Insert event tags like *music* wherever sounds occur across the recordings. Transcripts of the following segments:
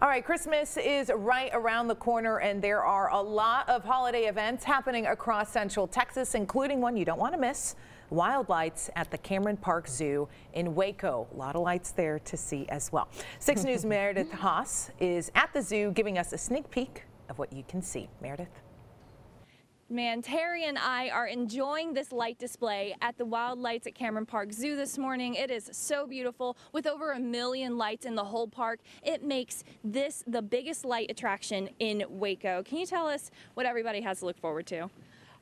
All right, Christmas is right around the corner, and there are a lot of holiday events happening across Central Texas, including one you don't want to miss. Wild lights at the Cameron Park Zoo in Waco. A lot of lights there to see as well. 6 News *laughs* Meredith Haas is at the zoo giving us a sneak peek of what you can see. Meredith? Man, Terry and I are enjoying this light display at the Wild Lights at Cameron Park Zoo this morning. It is so beautiful with over a million lights in the whole park. It makes this the biggest light attraction in Waco. Can you tell us what everybody has to look forward to?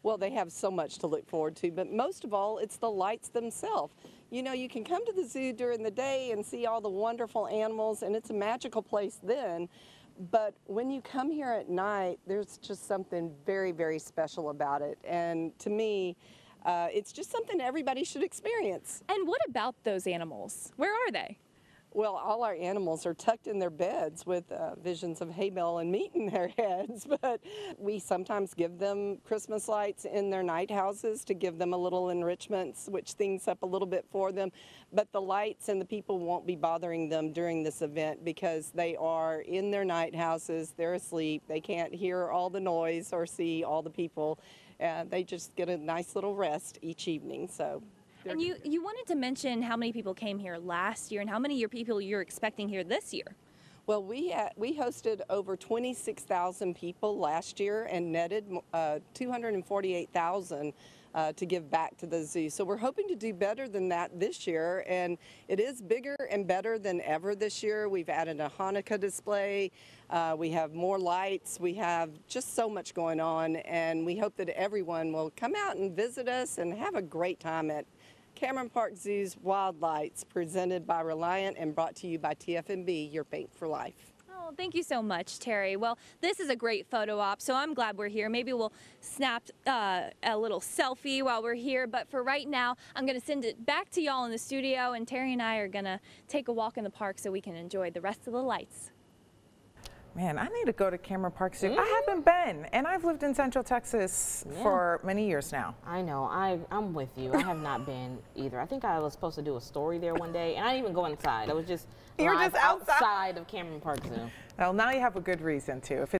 Well, they have so much to look forward to, but most of all, it's the lights themselves. You know, you can come to the zoo during the day and see all the wonderful animals, and it's a magical place then. But when you come here at night, there's just something very, very special about it. And to me, uh, it's just something everybody should experience. And what about those animals? Where are they? Well, all our animals are tucked in their beds with uh, visions of hay bale and meat in their *laughs* heads, but we sometimes give them Christmas lights in their night houses to give them a little enrichment, switch things up a little bit for them. But the lights and the people won't be bothering them during this event because they are in their night houses, they're asleep, they can't hear all the noise or see all the people, and they just get a nice little rest each evening. So and you, you wanted to mention how many people came here last year and how many people you're expecting here this year. Well, we had, we hosted over 26,000 people last year and netted uh, 248,000 uh, to give back to the zoo. So we're hoping to do better than that this year, and it is bigger and better than ever this year. We've added a Hanukkah display. Uh, we have more lights. We have just so much going on, and we hope that everyone will come out and visit us and have a great time at Cameron Park Zoo's Wild Lights, presented by Reliant and brought to you by TFNB, your bank for life. Oh, thank you so much, Terry. Well, this is a great photo op, so I'm glad we're here. Maybe we'll snap uh, a little selfie while we're here, but for right now, I'm going to send it back to y'all in the studio, and Terry and I are going to take a walk in the park so we can enjoy the rest of the lights. Man, I need to go to Cameron Park Zoo. Mm. I haven't been, and I've lived in Central Texas yeah. for many years now. I know. I, I'm with you. I have not been either. I think I was supposed to do a story there one day, and I didn't even go inside. I was just, You're just outside. outside of Cameron Park Zoo. Well, now you have a good reason to. If